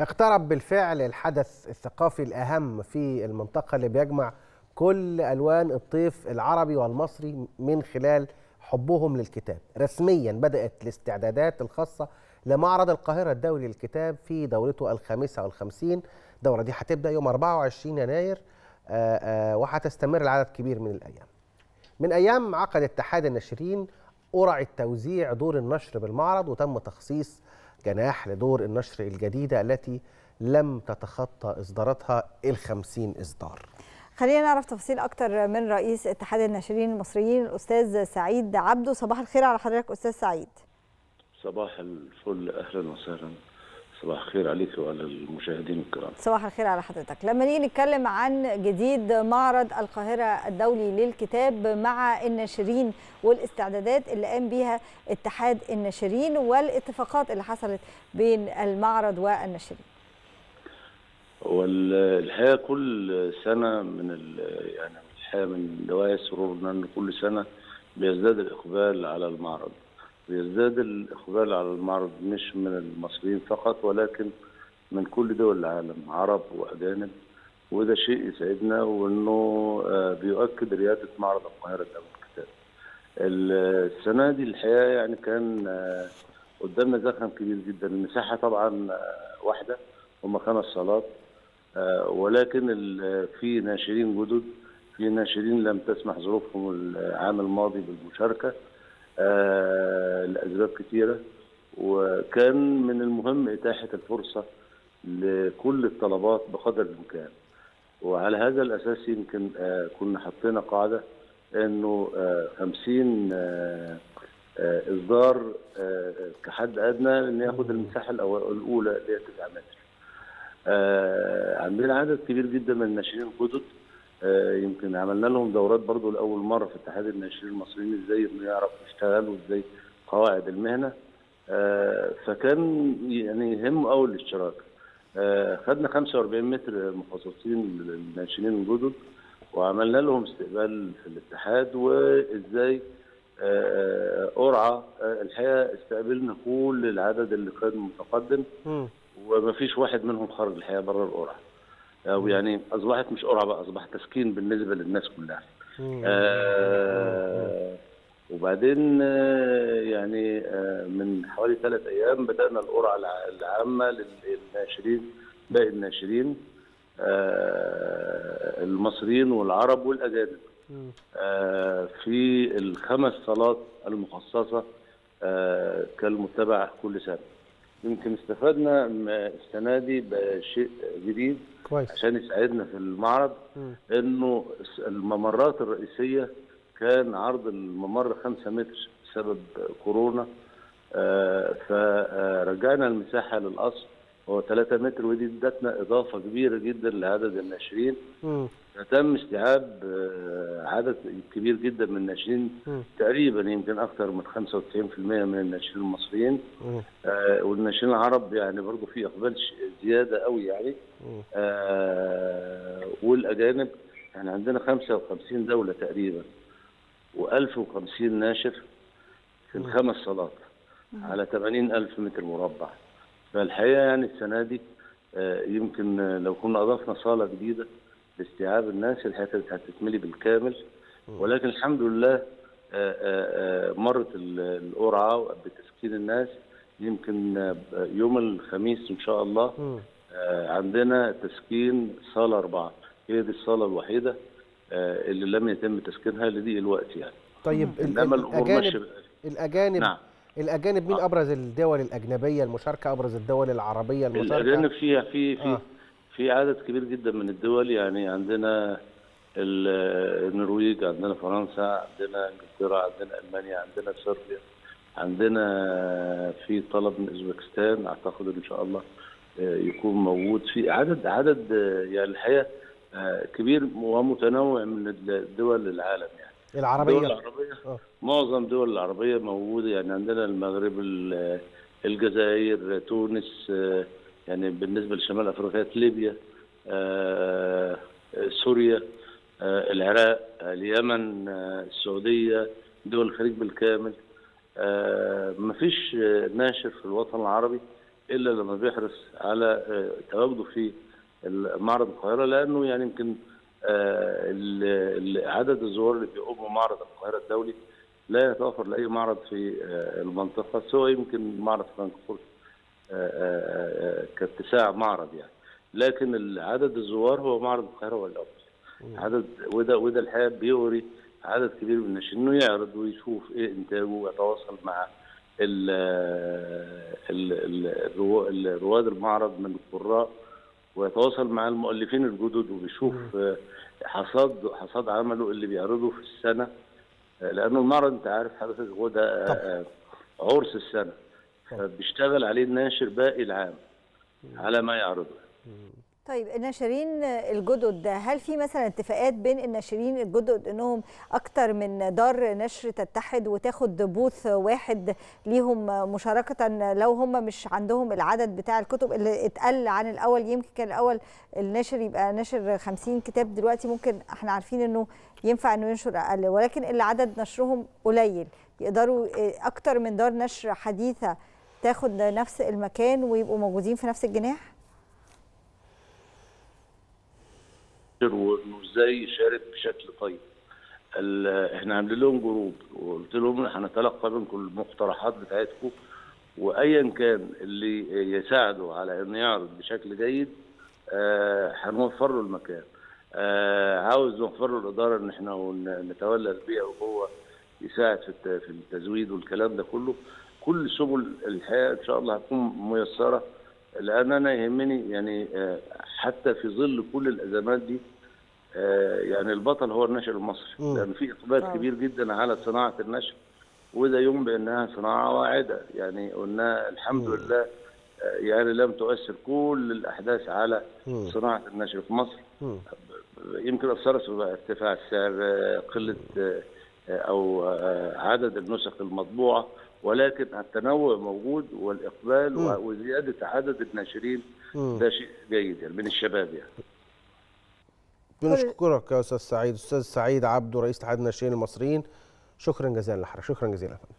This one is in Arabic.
اقترب بالفعل الحدث الثقافي الأهم في المنطقة اللي بيجمع كل ألوان الطيف العربي والمصري من خلال حبهم للكتاب. رسميا بدأت الاستعدادات الخاصة لمعرض القاهرة الدولي للكتاب في دورته الخامسة والخمسين. الدورة دي هتبدأ يوم 24 يناير آآ آآ وهتستمر لعدد كبير من الأيام. من أيام عقد اتحاد الناشرين قرعة توزيع دور النشر بالمعرض وتم تخصيص جناح لدور النشر الجديدة التي لم تتخطى إصداراتها الخمسين إصدار. خلينا نعرف تفاصيل أكتر من رئيس اتحاد الناشرين المصريين الأستاذ سعيد عبده. صباح الخير على حضرتك أستاذ سعيد. صباح الفل أهلا وسهلا. صباح الخير عليك وعلى المشاهدين الكرام. صباح الخير على حضرتك. لما نيجي نتكلم عن جديد معرض القاهرة الدولي للكتاب مع الناشرين والاستعدادات اللي قام بيها اتحاد الناشرين والاتفاقات اللي حصلت بين المعرض والناشرين. والحقيقة كل سنة من يعني الحقيقة من دواعي سرورنا إن كل سنة بيزداد الإقبال على المعرض. بيزداد الإقبال على المعرض مش من المصريين فقط ولكن من كل دول العالم عرب وأجانب. وده شيء يسعدنا وإنه بيؤكد ريادة معرض القاهرة الدولي للكتاب. السنة دي الحقيقة يعني كان قدامنا زخم كبير جدا. المساحة طبعا واحدة هم خمس صالات ولكن في ناشرين جدد في ناشرين لم تسمح ظروفهم العام الماضي بالمشاركة. لأسباب كثيره وكان من المهم إتاحة الفرصة لكل الطلبات بقدر الإمكان. وعلى هذا الأساس يمكن كنا حطينا قاعدة إنه 50 إصدار كحد ادنى ان ياخد المساحة الأولى اللي هي 9 متر. عندنا عدد كبير جدا من الناشرين الجدد. يمكن عملنا لهم دورات برضو لأول مرة في اتحاد الناشرين المصريين إزاي إنه يعرف يشتغل وإزاي قواعد المهنة. فكان يعني يهم قوي الاشتراك. خدنا 45 متر مخصصين للناشرين الجدد وعملنا لهم استقبال في الاتحاد وإزاي قرعة. الحقيقة استقبلنا كل العدد اللي كان متقدم وما فيش واحد منهم خرج الحقيقة بره القرعة. أو يعني أصبحت مش قرعه بقى اصبح تسكين بالنسبة للناس كلها. آه وبعدين آه يعني آه من حوالي ثلاث أيام بدأنا القرعة العامة للناشرين باقي الناشرين آه المصريين والعرب والأجانب. آه في الخمس صالات المخصصة آه كالمتبع كل سنة. يمكن استفدنا السنة دي بشيء جديد كويس. عشان يساعدنا في المعرض م. إنه الممرات الرئيسية كان عرض الممر 5 متر بسبب كورونا. آه فرجعنا المساحة للاصل هو 3 متر ودي ادتنا إضافة كبيرة جدا لعدد الناشرين. تم استيعاب عدد كبير جدا من الناشرين. تقريبا يمكن أكثر من 95% من الناشرين المصريين. آه والناشرين العرب يعني برضه في إقبال زيادة قوي يعني. آه والأجانب يعني عندنا 55 دولة تقريبا و1050 ناشر في الخمس صالات على 80 ألف متر مربع. فالحقيقة يعني السنة دي آه يمكن لو كنا أضفنا صالة جديدة لاستيعاب الناس الحياة كانت هتتملي بالكامل. ولكن الحمد لله آآ آآ مرت القرعة بتسكين الناس. يمكن يوم الخميس إن شاء الله عندنا تسكين صالة أربعة. هي دي الصالة الوحيدة اللي لم يتم تسكينها لدي الوقت يعني. طيب إنما الأمور ماشية الأجانب نعم. الأجانب مين أبرز الدول الأجنبية المشاركة أبرز الدول العربية المشاركة؟ الأجانب فيها في في آه. في عدد كبير جدا من الدول يعني عندنا النرويج عندنا فرنسا عندنا إنجلترا عندنا ألمانيا عندنا صربيا عندنا في طلب من أوزبكستان أعتقد إن شاء الله يكون موجود. في عدد عدد يعني الحقيقة كبير ومتنوع من الدول العالم يعني. العربية. الدول العربية. أوه. معظم الدول العربية موجودة. يعني عندنا المغرب الجزائر تونس يعني بالنسبة لشمال أفريقيا ليبيا آه، سوريا آه، العراق آه، اليمن السعودية دول الخليج بالكامل. مفيش ناشر في الوطن العربي إلا لما بيحرص على آه، تواجده في معرض القاهرة لأنه يعني يمكن آه، عدد الزوار اللي بيقوموا معرض القاهرة الدولي لا يتوفر لأي معرض في آه، المنطقة سوى يمكن معرض فرانكفورت آه، آه، آه، كاتساع معرض يعني. لكن عدد الزوار هو معرض القاهرة هو الأول عدد وده وده الحقيقة بيوري عدد كبير من الناشئين إنه يعرض ويشوف إيه إنتاجه ويتواصل مع ال ال- رواد المعرض من القراء ويتواصل مع المؤلفين الجدد وبيشوف آه، حصاد حصاد عمله اللي بيعرضه في السنة. آه، لأنه المعرض أنت عارف حضرتك هو ده آه، عرس السنة. فبيشتغل عليه الناشر باقي العام على ما يعرضه. طيب الناشرين الجدد هل في مثلا اتفاقات بين الناشرين الجدد إنهم أكتر من دار نشر تتحد وتاخد بوث واحد ليهم مشاركة لو هم مش عندهم العدد بتاع الكتب اللي اتقل عن الأول يمكن كان الأول الناشر يبقى ناشر 50 كتاب دلوقتي ممكن إحنا عارفين إنه ينفع إنه ينشر أقل ولكن اللي عدد نشرهم قليل يقدروا أكتر من دار نشر حديثة تاخد نفس المكان ويبقوا موجودين في نفس الجناح؟ وانه إزاي يشارك بشكل طيب. إحنا عاملين لهم جروب وقلت لهم هنتلقى منكم المقترحات بتاعتكم وايا كان اللي يساعده على انه يعرض بشكل جيد آه، هنوفر له المكان. آه، عاوز نوفر له الإدارة إن إحنا نتولى البيئه وهو يساعد في في التزويد والكلام ده كله. كل سبل الحياة إن شاء الله هتكون ميسرة. لأن أنا يهمني يعني آه، حتى في ظل كل الأزمات دي آه، يعني البطل هو النشر المصري. لأن في إقبال طبعا. كبير جدا على صناعة النشر وده يوم بانها صناعة واعدة يعني قلنا الحمد لله آه، يعني لم تؤثر كل الأحداث على مم. صناعة النشر في مصر مم. يمكن اثرت ارتفاع السعر قلة أو عدد النسخ المطبوعة ولكن التنوع موجود والإقبال. و- وزيادة عدد الناشرين. ده شيء جيد يعني من الشباب يعني. بنشكرك يا أستاذ سعيد. أستاذ سعيد عبده رئيس اتحاد الناشئين المصريين. شكرا جزيلا لحضرتك. شكرا جزيلا يا فندم.